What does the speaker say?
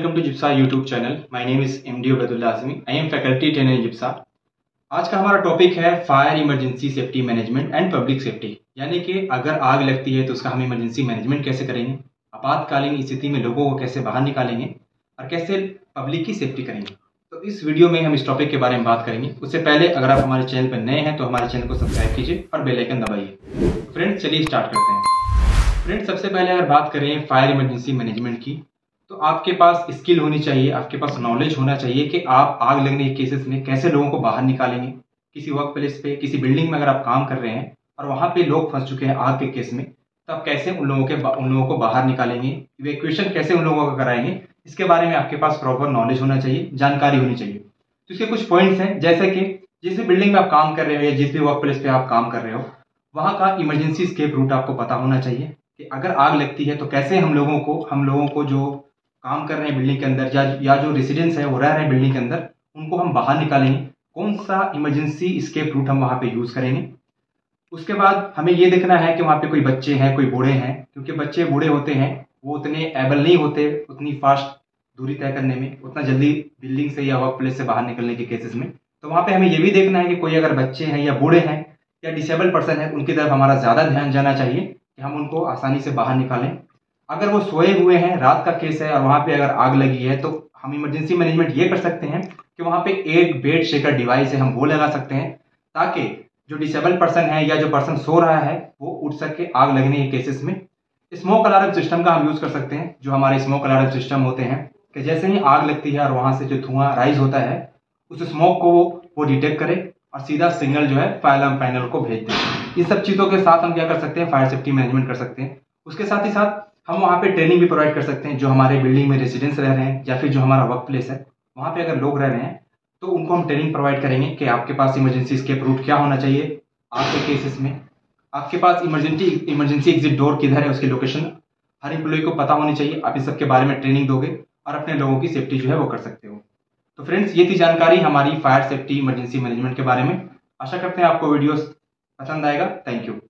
Welcome to जिप्सा YouTube channel. My name is MD Ubedullah Azmi. I am faculty trainer in जिप्सा आज का हमारा topic है fire emergency safety management and public safety यानी कि अगर आग लगती है तो उसका हम इमरजेंसी मैनेजमेंट कैसे करेंगे? आपातकालीन स्थिति में लोगों को कैसे बाहर निकालेंगे? और कैसे पब्लिक की सेफ्टी करेंगे? तो इस वीडियो में हम इस टॉपिक के बारे में बात करेंगे। उससे पहले अगर आप हमारे चैनल पर नए हैं तो हमारे चैनल को सब्सक्राइब कीजिए और बेलाइकन दबाइए। फ्रेंड्स चलिए स्टार्ट करते हैं। फ्रेंड्स सबसे पहले अगर बात करें फायर इमरजेंसी मैनेजमेंट की तो आपके पास स्किल होनी चाहिए, आपके पास नॉलेज होना चाहिए कि आप आग लगने के केसेस में कैसे लोगों को बाहर निकालेंगे। किसी वर्क प्लेस पे, किसी बिल्डिंग में अगर आप काम कर रहे हैं और वहाँ पे लोग फंस चुके हैं आग के केस में तो आप कैसे उन लोगों के उन लोगों को बाहर निकालेंगे? इवेक्यूएशन कैसे उन लोगों को कराएँगे? इसके बारे में आपके पास प्रॉपर नॉलेज होना चाहिए, जानकारी होनी चाहिए। तो इसके कुछ पॉइंट्स हैं, जैसे कि जिस भी बिल्डिंग में आप काम कर रहे हो या जिस भी वर्क प्लेस पे आप काम कर रहे हो, वहाँ का इमरजेंसी स्केप रूट आपको पता होना चाहिए कि अगर आग लगती है तो कैसे हम लोगों को, हम लोगों को जो काम कर रहे हैं बिल्डिंग के अंदर, या या जो रेसिडेंट्स है, वो रह रहे हैं बिल्डिंग के अंदर, उनको हम बाहर निकालेंगे। कौन सा इमरजेंसी स्केप रूट हम वहाँ पे यूज़ करेंगे? उसके बाद हमें ये देखना है कि वहाँ पे कोई बच्चे हैं, कोई बूढ़े हैं, क्योंकि बच्चे बूढ़े होते हैं, वो उतने एबल नहीं होते उतनी फास्ट दूरी तय करने में, उतना जल्दी बिल्डिंग से या वर्क प्लेस से बाहर निकलने के केसेस में। तो वहाँ पे हमें ये भी देखना है कि कोई अगर बच्चे हैं या बूढ़े हैं या डिसेबल पर्सन है, उनकी तरफ़ हमारा ज़्यादा ध्यान जाना चाहिए कि हम उनको आसानी से बाहर निकालें। अगर वो सोए हुए हैं, रात का केस है और वहाँ पे अगर आग लगी है तो हम इमरजेंसी मैनेजमेंट ये कर सकते हैं कि वहाँ पे एक बेड शेकर डिवाइस है, हम वो लगा सकते हैं ताकि जो डिसेबल पर्सन है या जो पर्सन सो रहा है, वो उठ सके आग लगने के केसेस में। स्मोक अलार्म सिस्टम का हम यूज़ कर सकते हैं, जो हमारे स्मोक अलार्म सिस्टम होते हैं, कि जैसे ही आग लगती है और वहाँ से जो धुआँ राइज होता है, उस स्मोक को वो डिटेक्ट करे और सीधा सिग्नल जो है फायर पैनल को भेज दे। इन सब चीज़ों के साथ हम क्या कर सकते हैं? फायर सेफ्टी मैनेजमेंट कर सकते हैं। उसके साथ ही साथ हम वहाँ पे ट्रेनिंग भी प्रोवाइड कर सकते हैं, जो हमारे बिल्डिंग में रेसिडेंट्स रह रहे हैं, या फिर जो हमारा वर्क प्लेस है, वहाँ पे अगर लोग रह रहे हैं तो उनको हम ट्रेनिंग प्रोवाइड करेंगे कि आपके पास इमरजेंसी स्केप रूट क्या होना चाहिए, आपके केसेस में। आपके पास इमरजेंसी इमरजेंसी एग्जिट डोर किधर है, उसकी लोकेशन हर एम्प्लॉय को पता होनी चाहिए, आप इस सब के बारे में ट्रेनिंग दोगे और अपने लोगों की सेफ्टी जो है वो कर सकते हो। तो फ्रेंड्स ये थी जानकारी हमारी फायर सेफ्टी इमरजेंसी मैनेजमेंट के बारे में। आशा करते हैं आपको वीडियो पसंद आएगा। Thank you